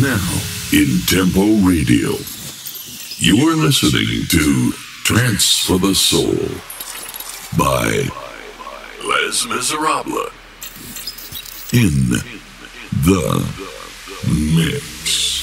Now, in Tempo Radio, you are listening to Trance for the Soul by Les Miserables in the mix.